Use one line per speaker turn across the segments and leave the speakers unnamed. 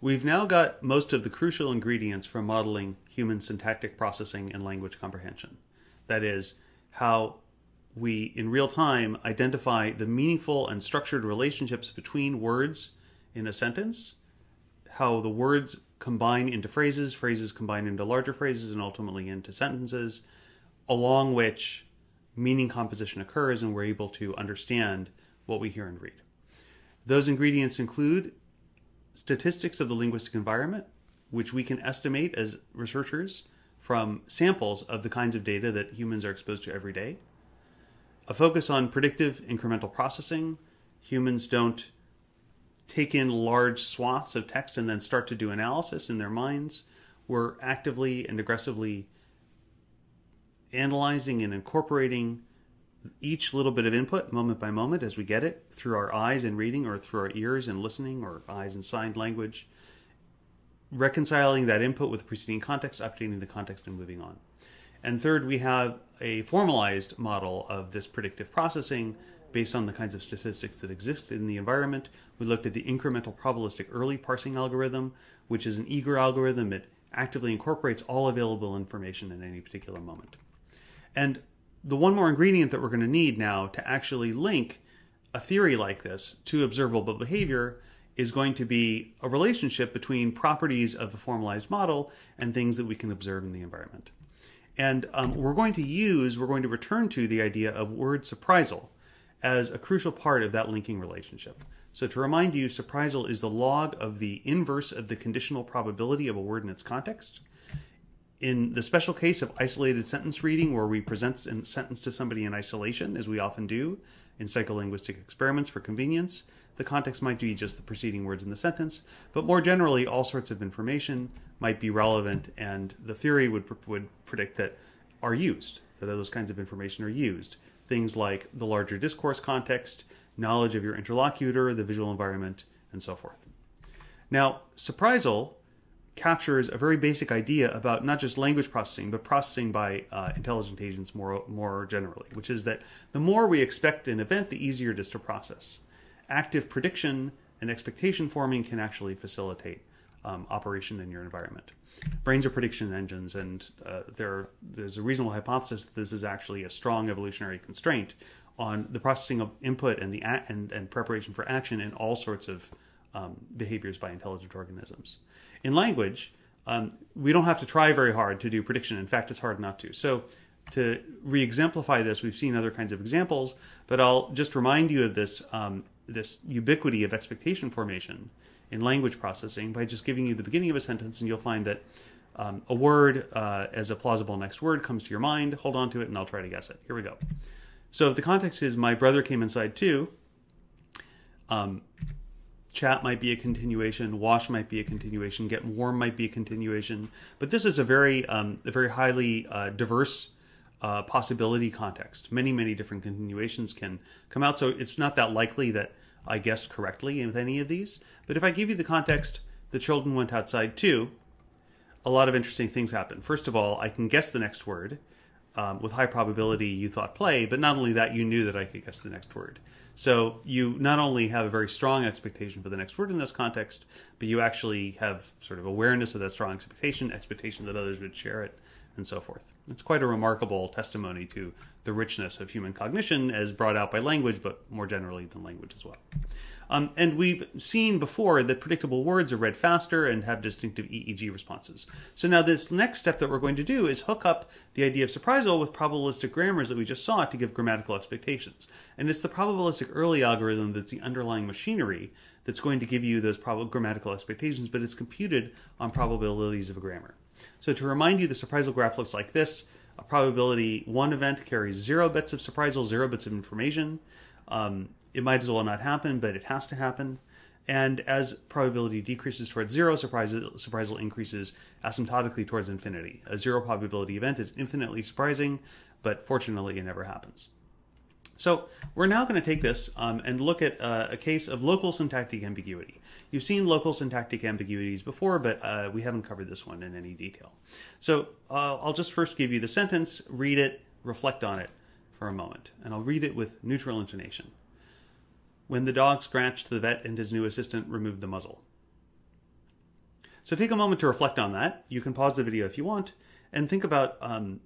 We've now got most of the crucial ingredients for modeling human syntactic processing and language comprehension. That is, how we, in real time, identify the meaningful and structured relationships between words in a sentence, how the words combine into phrases, phrases combine into larger phrases, and ultimately into sentences, along which meaning composition occurs, and we're able to understand what we hear and read. Those ingredients include statistics of the linguistic environment, which we can estimate as researchers from samples of the kinds of data that humans are exposed to every day. A focus on predictive incremental processing. Humans don't take in large swaths of text and then start to do analysis in their minds. We're actively and aggressively analyzing and incorporating each little bit of input moment by moment as we get it through our eyes and reading or through our ears and listening or eyes and signed language reconciling that input with the preceding context updating the context and moving on. And third we have a formalized model of this predictive processing based on the kinds of statistics that exist in the environment. We looked at the incremental probabilistic Earley parsing algorithm which is an eager algorithm. It actively incorporates all available information in any particular moment. And the one more ingredient that we're going to need now to actually link a theory like this to observable behavior is going to be a relationship between properties of a formalized model and things that we can observe in the environment. And um, we're going to use, we're going to return to the idea of word surprisal as a crucial part of that linking relationship. So to remind you, surprisal is the log of the inverse of the conditional probability of a word in its context in the special case of isolated sentence reading, where we present a sentence to somebody in isolation, as we often do in psycholinguistic experiments for convenience, the context might be just the preceding words in the sentence, but more generally, all sorts of information might be relevant, and the theory would, would predict that are used, that those kinds of information are used. Things like the larger discourse context, knowledge of your interlocutor, the visual environment, and so forth. Now, surprisal captures a very basic idea about not just language processing, but processing by uh, intelligent agents more more generally, which is that the more we expect an event, the easier it is to process. Active prediction and expectation forming can actually facilitate um, operation in your environment. Brains are prediction engines, and uh, there there's a reasonable hypothesis that this is actually a strong evolutionary constraint on the processing of input and the and, and preparation for action in all sorts of um, behaviors by intelligent organisms. In language, um, we don't have to try very hard to do prediction. In fact, it's hard not to. So, to re exemplify this, we've seen other kinds of examples, but I'll just remind you of this, um, this ubiquity of expectation formation in language processing by just giving you the beginning of a sentence, and you'll find that um, a word uh, as a plausible next word comes to your mind. Hold on to it, and I'll try to guess it. Here we go. So, if the context is my brother came inside too, um, chat might be a continuation, wash might be a continuation, get warm might be a continuation. But this is a very, um, a very highly uh, diverse uh, possibility context. Many, many different continuations can come out. So it's not that likely that I guessed correctly with any of these. But if I give you the context, the children went outside too, a lot of interesting things happen. First of all, I can guess the next word. Um, with high probability, you thought play, but not only that, you knew that I could guess the next word. So you not only have a very strong expectation for the next word in this context, but you actually have sort of awareness of that strong expectation, expectation that others would share it, and so forth. It's quite a remarkable testimony to the richness of human cognition as brought out by language, but more generally than language as well. Um, and we've seen before that predictable words are read faster and have distinctive EEG responses. So now this next step that we're going to do is hook up the idea of surprisal with probabilistic grammars that we just saw to give grammatical expectations. And it's the probabilistic Earley algorithm that's the underlying machinery that's going to give you those grammatical expectations, but it's computed on probabilities of a grammar. So to remind you, the surprisal graph looks like this. A probability one event carries zero bits of surprisal, zero bits of information. Um, it might as well not happen, but it has to happen. And as probability decreases towards zero, surprisal, surprisal increases asymptotically towards infinity. A zero probability event is infinitely surprising, but fortunately it never happens. So we're now going to take this um, and look at uh, a case of local syntactic ambiguity. You've seen local syntactic ambiguities before, but uh, we haven't covered this one in any detail. So uh, I'll just first give you the sentence, read it, reflect on it for a moment, and I'll read it with neutral intonation. When the dog scratched, the vet and his new assistant removed the muzzle. So take a moment to reflect on that. You can pause the video if you want and think about, um,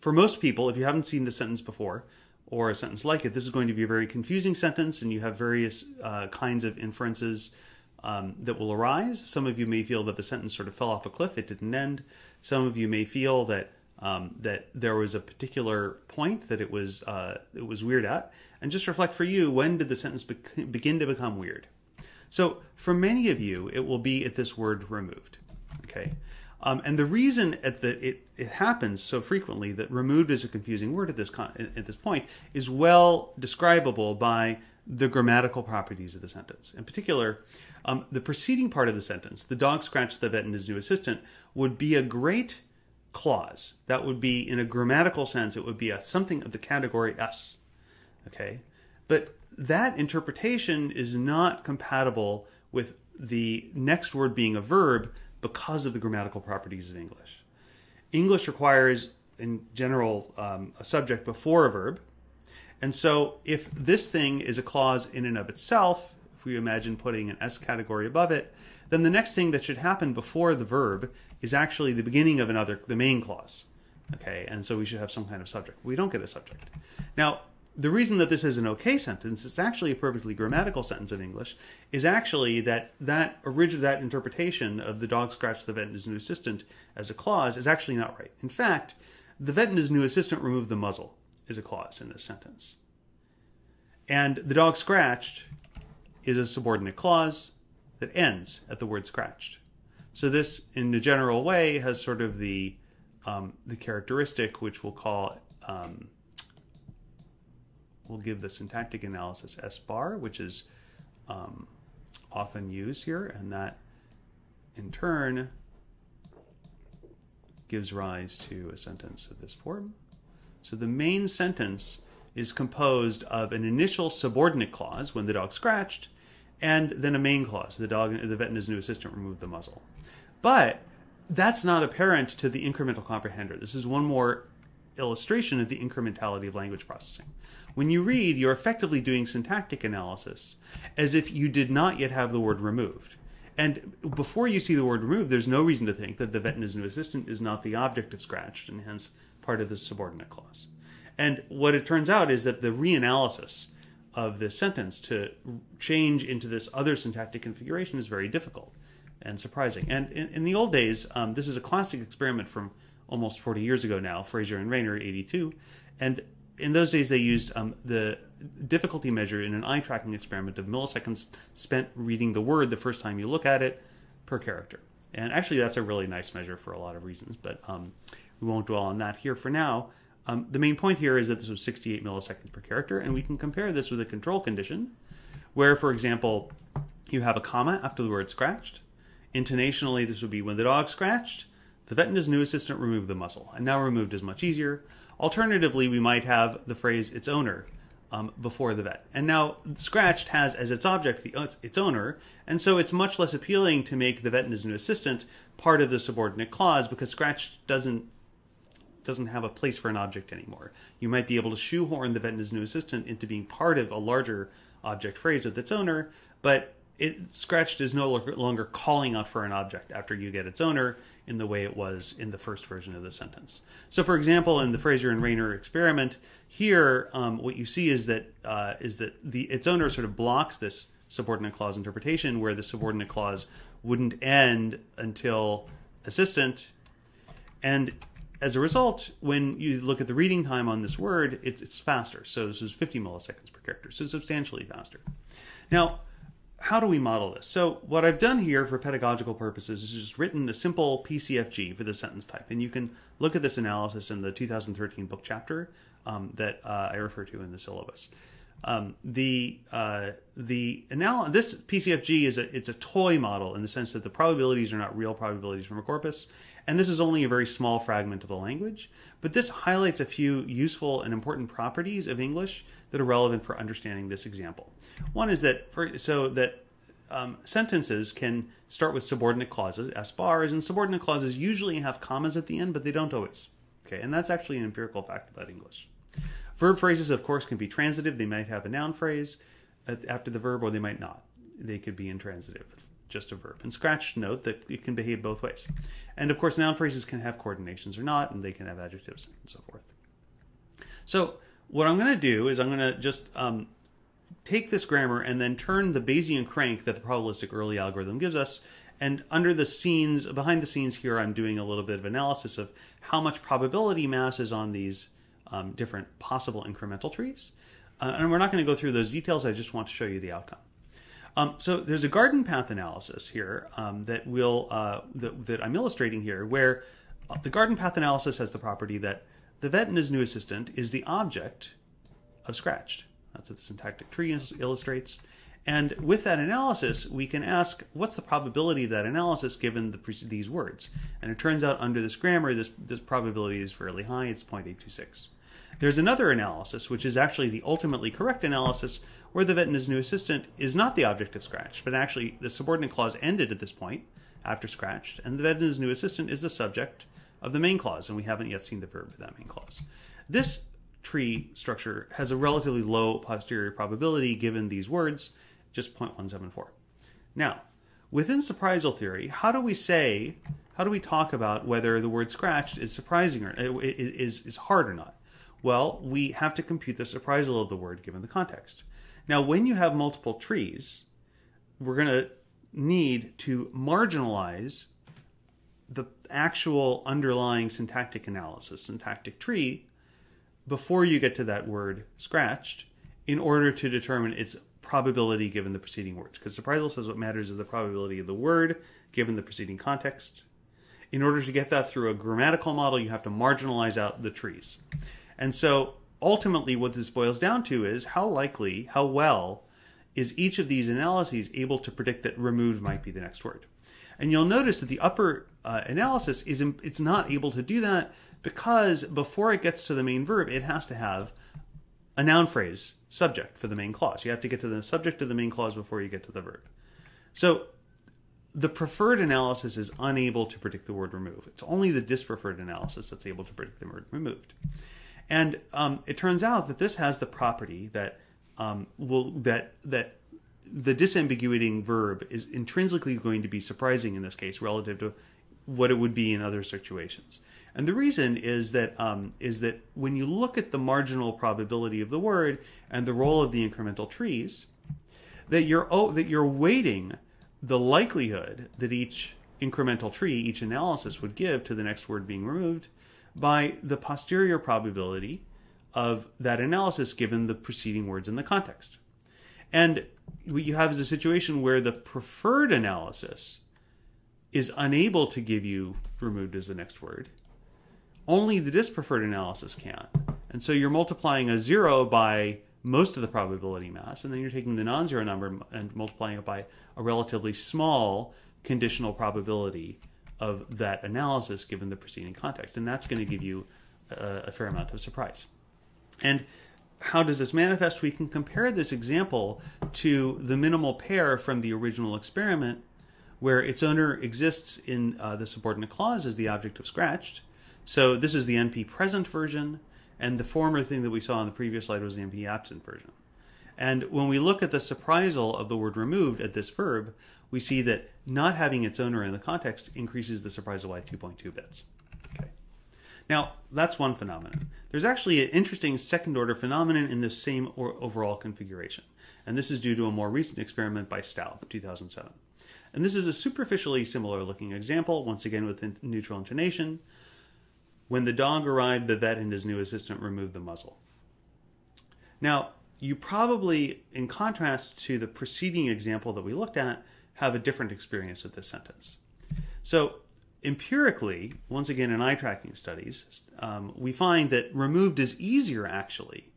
for most people, if you haven't seen the sentence before or a sentence like it, this is going to be a very confusing sentence and you have various uh, kinds of inferences um, that will arise. Some of you may feel that the sentence sort of fell off a cliff, it didn't end. Some of you may feel that um, that there was a particular point that it was uh, it was weird at, and just reflect for you when did the sentence be- begin to become weird. So for many of you, it will be at this word removed. Okay. Um, and the reason at the, it, it happens so frequently that removed is a confusing word at this con- at this point is well describable by the grammatical properties of the sentence. In particular, um, the preceding part of the sentence, the dog scratched the vet and his new assistant, would be a great clause. That would be, in a grammatical sense, it would be a, something of the category S. Okay? But that interpretation is not compatible with the next word being a verb because of the grammatical properties of English. English requires, in general, um, a subject before a verb. And so if this thing is a clause in and of itself, if we imagine putting an S category above it, then the next thing that should happen before the verb is actually the beginning of another, the main clause. Okay, and so we should have some kind of subject. We don't get a subject. Now, the reason that this is an okay sentence, it's actually a perfectly grammatical sentence in English, is actually that that original that interpretation of the dog scratched the vet and his new assistant as a clause is actually not right. In fact, the vet and his new assistant removed the muzzle is a clause in this sentence. And the dog scratched is a subordinate clause that ends at the word scratched. So this, in a general way, has sort of the um, the characteristic which we'll call um, we'll give the syntactic analysis S bar, which is um, often used here, and that in turn gives rise to a sentence of this form. So the main sentence is composed of an initial subordinate clause when the dog scratched, and then a main clause the dog, the vet and his new assistant removed the muzzle. But that's not apparent to the incremental comprehender. This is one more illustration of the incrementality of language processing. When you read, you're effectively doing syntactic analysis as if you did not yet have the word removed. And before you see the word removed, there's no reason to think that the vet and his new assistant is not the object of scratched and hence part of the subordinate clause. And what it turns out is that the reanalysis of this sentence to change into this other syntactic configuration is very difficult and surprising. And in, in the old days, um, this is a classic experiment from almost 40 years ago now, Frazier and Rayner, 82. And in those days, they used um, the difficulty measure in an eye tracking experiment of milliseconds spent reading the word the first time you look at it per character. And actually, that's a really nice measure for a lot of reasons, but um, we won't dwell on that here for now. Um, the main point here is that this was 68 milliseconds per character, and we can compare this with a control condition, where, for example, you have a comma after the word scratched. Intonationally, this would be when the dog scratched, the vet and his new assistant removed the muzzle, and now removed is much easier. Alternatively, we might have the phrase its owner um, before the vet. And now scratched has as its object the its owner, and so it's much less appealing to make the vet and his new assistant part of the subordinate clause because scratched doesn't doesn't have a place for an object anymore. You might be able to shoehorn the vet and his new assistant into being part of a larger object phrase with its owner, but it scratched is no longer calling out for an object after you get its owner in the way it was in the first version of the sentence. So, for example, in the Frazier and Rayner experiment, here um, what you see is that uh, is that the its owner sort of blocks this subordinate clause interpretation, where the subordinate clause wouldn't end until assistant, and as a result, when you look at the reading time on this word, it's, it's faster. So this is 50 milliseconds per character, so substantially faster. Now, how do we model this? So what I've done here for pedagogical purposes is just written a simple PCFG for the sentence type. And you can look at this analysis in the 2013 book chapter um, that uh, I refer to in the syllabus. Um, the uh, the anal- this PCFG is a it's a toy model in the sense that the probabilities are not real probabilities from a corpus, and this is only a very small fragment of the language. But this highlights a few useful and important properties of English that are relevant for understanding this example. One is that for, so that um, sentences can start with subordinate clauses, S bars, and subordinate clauses usually have commas at the end, but they don't always. Okay, and that's actually an empirical fact about English. Verb phrases, of course, can be transitive. They might have a noun phrase after the verb, or they might not. They could be intransitive. just a verb. And Scratch note that it can behave both ways. And of course, noun phrases can have coordinations or not, and they can have adjectives and so forth. So what I'm going to do is I'm going to just um, take this grammar and then turn the Bayesian crank that the probabilistic Earley algorithm gives us. And under the scenes, behind the scenes here, I'm doing a little bit of analysis of how much probability mass is on these um, different possible incremental trees. Uh, and we're not going to go through those details. I just want to show you the outcome. Um, so there's a garden path analysis here um, that will uh, that, that, I'm illustrating here, where uh, the garden path analysis has the property that the vet and his new assistant is the object of scratched. That's what the syntactic tree illustrates. And with that analysis, we can ask, what's the probability of that analysis given the, these words? And it turns out under this grammar, this, this probability is fairly high. It's 0.826. There's another analysis, which is actually the ultimately correct analysis, where the vet new assistant is not the object of Scratch, but actually the subordinate clause ended at this point after Scratched, and the vet new assistant is the subject of the main clause, and we haven't yet seen the verb for that main clause. This tree structure has a relatively low posterior probability given these words, just 0.174. Now, within surprisal theory, how do we say, how do we talk about whether the word scratched is surprising or is, is hard or not? Well, we have to compute the surprisal of the word given the context. Now, when you have multiple trees, we're going to need to marginalize the actual underlying syntactic analysis, syntactic tree, before you get to that word scratched in order to determine its probability given the preceding words. Because surprisal says what matters is the probability of the word given the preceding context. In order to get that through a grammatical model, you have to marginalize out the trees. And so ultimately, what this boils down to is how likely, how well is each of these analyses able to predict that removed might be the next word. And you'll notice that the upper uh, analysis is it's not able to do that because before it gets to the main verb, it has to have a noun phrase subject for the main clause. You have to get to the subject of the main clause before you get to the verb. So the preferred analysis is unable to predict the word remove. It's only the dispreferred analysis that's able to predict the word removed. And um, it turns out that this has the property that um, will that that the disambiguating verb is intrinsically going to be surprising in this case relative to what it would be in other situations. And the reason is that um, is that when you look at the marginal probability of the word and the role of the incremental trees, that you're oh, that you're weighting the likelihood that each incremental tree, each analysis would give to the next word being removed, by the posterior probability of that analysis given the preceding words in the context. And what you have is a situation where the preferred analysis is unable to give you removed as the next word. Only the dispreferred analysis can. And so you're multiplying a zero by most of the probability mass, and then you're taking the non zero number and multiplying it by a relatively small conditional probability of that analysis given the preceding context. And that's going to give you a, a fair amount of surprise. And how does this manifest? We can compare this example to the minimal pair from the original experiment, where its owner exists in uh, the subordinate clause as the object of scratched. So this is the NP present version, and the former thing that we saw on the previous slide was the NP absent version. And when we look at the surprisal of the word removed at this verb, we see that not having its owner in the context increases the surprisal by 2.2 bits. Okay. Now, that's one phenomenon. There's actually an interesting second order phenomenon in the same overall configuration. And this is due to a more recent experiment by Staub, 2007. And this is a superficially similar looking example, once again with neutral intonation. When the dog arrived, the vet and his new assistant removed the muzzle. Now, you probably, in contrast to the preceding example that we looked at, have a different experience with this sentence. So, empirically, once again in eye tracking studies, um, we find that removed is easier actually.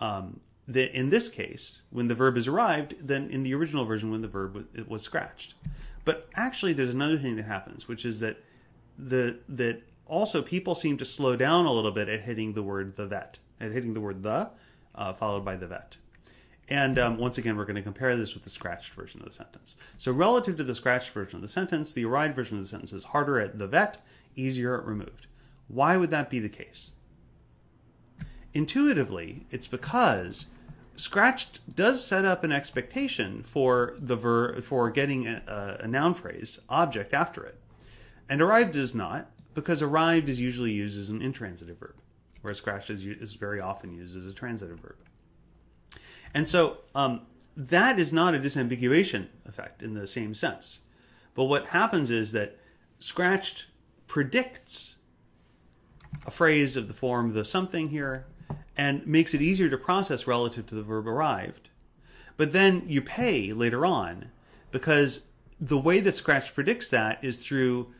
Um, that in this case, when the verb is arrived, than in the original version when the verb was scratched. But actually, there's another thing that happens, which is that the that also people seem to slow down a little bit at hitting the word the vet, at hitting the word the, uh, followed by the vet. And um, once again, we're going to compare this with the scratched version of the sentence. So relative to the scratched version of the sentence, the arrived version of the sentence is harder at the vet, easier at removed. Why would that be the case? Intuitively, it's because Scratched does set up an expectation for the ver- for getting a, a noun phrase object after it, and arrived does not because arrived is usually used as an intransitive verb, whereas scratched is, is very often used as a transitive verb. And so um, that is not a disambiguation effect in the same sense. But what happens is that scratched predicts a phrase of the form the something here and makes it easier to process relative to the verb arrived. But then you pay later on because the way that Scratch predicts that is through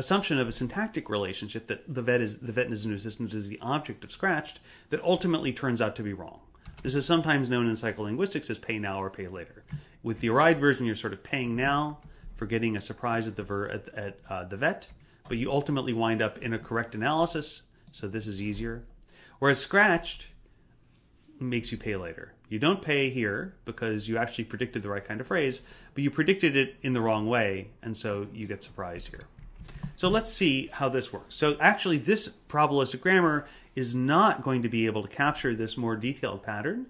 assumption of a syntactic relationship that the vet is the vet is new assistant is the object of Scratched that ultimately turns out to be wrong. This is sometimes known in psycholinguistics as pay now or pay later. With the arrived version, you're sort of paying now for getting a surprise at the ver- at, at uh, the vet, but you ultimately wind up in a correct analysis. So this is easier. Whereas scratched makes you pay later. You don't pay here because you actually predicted the right kind of phrase, but you predicted it in the wrong way, and so you get surprised here. So let's see how this works. So actually, this probabilistic grammar is not going to be able to capture this more detailed pattern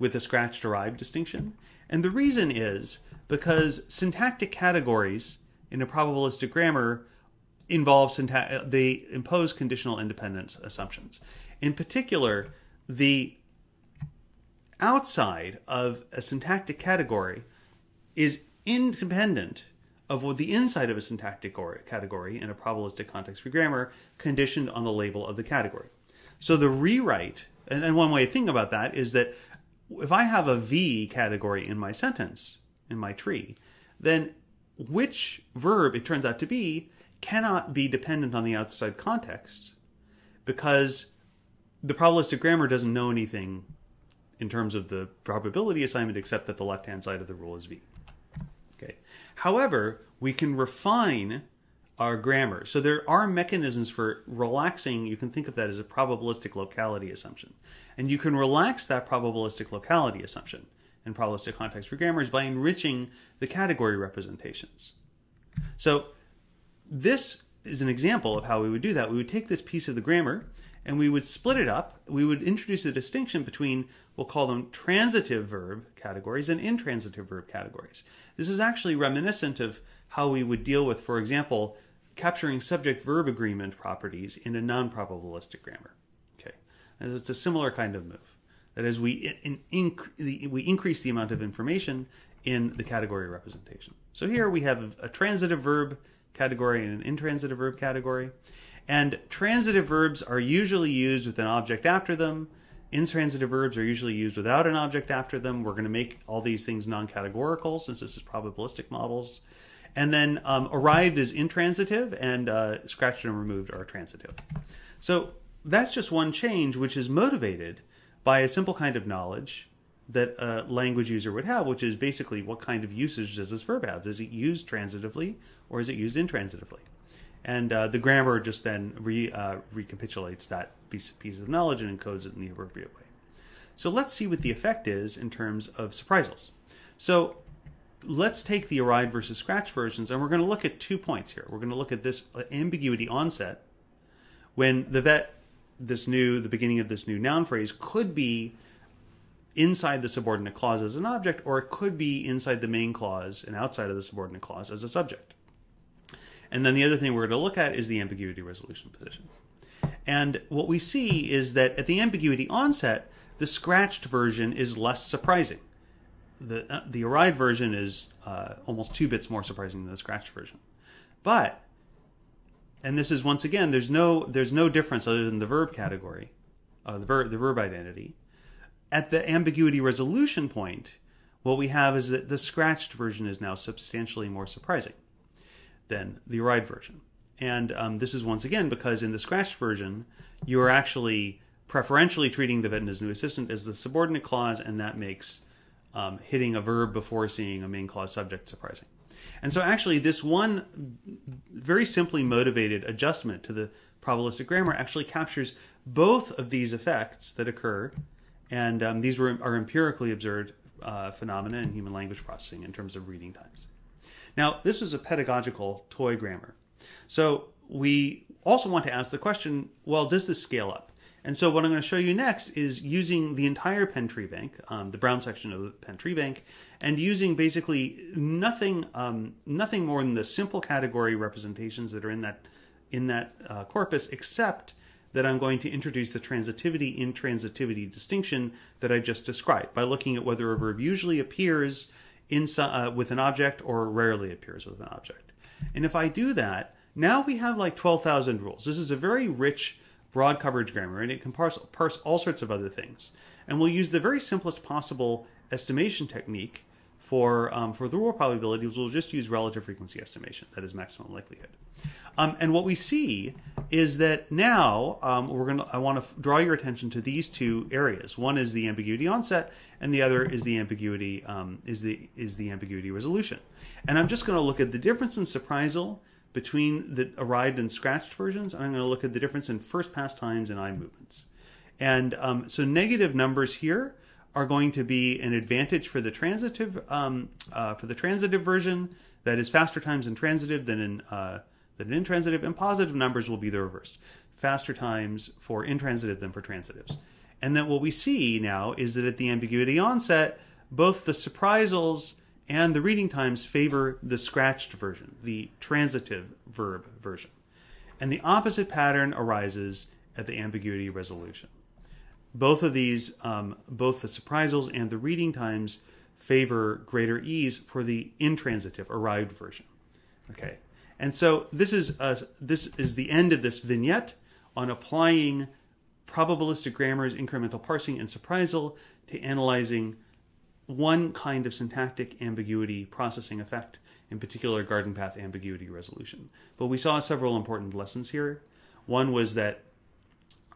with a scratch derived distinction. And the reason is because syntactic categories in a probabilistic grammar involve syntax, they impose conditional independence assumptions. In particular, the outside of a syntactic category is independent of what the inside of a syntactic or category in a probabilistic context free grammar conditioned on the label of the category. So the rewrite, and, and one way to think about that is that if I have a V category in my sentence, in my tree, then which verb it turns out to be cannot be dependent on the outside context because the probabilistic grammar doesn't know anything in terms of the probability assignment except that the left hand side of the rule is V. Okay. However, we can refine our grammar. So there are mechanisms for relaxing. You can think of that as a probabilistic locality assumption. And you can relax that probabilistic locality assumption in probabilistic context free grammars by enriching the category representations. So this is an example of how we would do that. We would take this piece of the grammar and we would split it up. We would introduce a distinction between, we'll call them transitive verb categories and intransitive verb categories. This is actually reminiscent of how we would deal with, for example, capturing subject verb agreement properties in a non probabilistic grammar. Okay, and it's a similar kind of move. That is, we, in, in, we increase the amount of information in the category representation. So here we have a transitive verb category and an intransitive verb category. And transitive verbs are usually used with an object after them. Intransitive verbs are usually used without an object after them. We're going to make all these things non-categorical since this is probabilistic models. And then um, arrived is intransitive, and uh, scratched and removed are transitive. So that's just one change, which is motivated by a simple kind of knowledge that a language user would have, which is basically what kind of usage does this verb have? Is it used transitively or is it used intransitively? And uh, the grammar just then re, uh, recapitulates that piece, piece of knowledge and encodes it in the appropriate way. So let's see what the effect is in terms of surprisals. So let's take the arrived versus scratch versions, and we're going to look at two points here. We're going to look at this ambiguity onset when the vet, this new, the beginning of this new noun phrase could be inside the subordinate clause as an object, or it could be inside the main clause and outside of the subordinate clause as a subject. And then the other thing we're going to look at is the ambiguity resolution position. And what we see is that at the ambiguity onset, the scratched version is less surprising. The, uh, the arrived version is uh, almost two bits more surprising than the scratched version. But, and this is once again, there's no, there's no difference other than the verb category, uh, the, the verb identity. At the ambiguity resolution point, what we have is that the scratched version is now substantially more surprising than the arrived version. And um, this is once again because in the scratch version, you are actually preferentially treating the vet as new assistant as the subordinate clause, and that makes um, hitting a verb before seeing a main clause subject surprising. And so, actually, this one very simply motivated adjustment to the probabilistic grammar actually captures both of these effects that occur, and um, these were, are empirically observed uh, phenomena in human language processing in terms of reading times. Now, this was a pedagogical toy grammar. So we also want to ask the question well, does this scale up? And so what I'm going to show you next is using the entire Penn tree bank, um, the brown section of the Penn tree bank, and using basically nothing, um, nothing more than the simple category representations that are in that in that uh, corpus, except that I'm going to introduce the transitivity intransitivity distinction that I just described by looking at whether a verb usually appears in uh, with an object or rarely appears with an object. And if I do that, now we have like 12,000 rules. This is a very rich broad coverage grammar, and it can parse, parse all sorts of other things. And we'll use the very simplest possible estimation technique for um, for the rule probabilities. We'll just use relative frequency estimation. That is maximum likelihood. Um, and what we see is that now um, we're to. I want to draw your attention to these two areas. One is the ambiguity onset, and the other is the ambiguity um, is the is the ambiguity resolution. And I'm just going to look at the difference in surprisal between the arrived and scratched versions. and I'm going to look at the difference in first pass times and eye movements. And um, so negative numbers here are going to be an advantage for the transitive um, uh, for the transitive version that is faster times in transitive than in uh, than in intransitive, and positive numbers will be the reversed, faster times for intransitive than for transitives. And then what we see now is that at the ambiguity onset, both the surprisals and the reading times favor the scratched version, the transitive verb version. And the opposite pattern arises at the ambiguity resolution. Both of these, um, both the surprisals and the reading times, favor greater ease for the intransitive arrived version. Okay, and so this is a, this is the end of this vignette on applying probabilistic grammar's incremental parsing and surprisal to analyzing one kind of syntactic ambiguity processing effect, in particular garden path ambiguity resolution. But we saw several important lessons here. One was that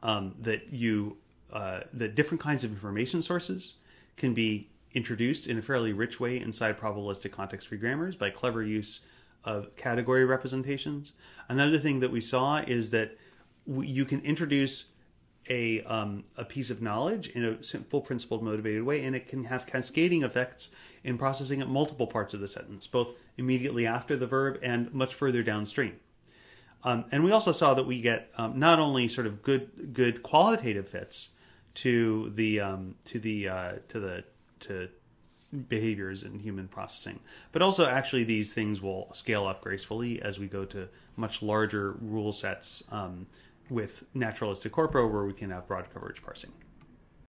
um, that you uh, that different kinds of information sources can be introduced in a fairly rich way inside probabilistic context-free grammars by clever use of category representations. Another thing that we saw is that you can introduce a um, a piece of knowledge in a simple, principled, motivated way, and it can have cascading effects in processing at multiple parts of the sentence, both immediately after the verb and much further downstream. Um, and we also saw that we get um, not only sort of good good qualitative fits to the um, to the uh, to the to behaviors in human processing, but also actually these things will scale up gracefully as we go to much larger rule sets um, with naturalistic corpora where we can have broad coverage parsing.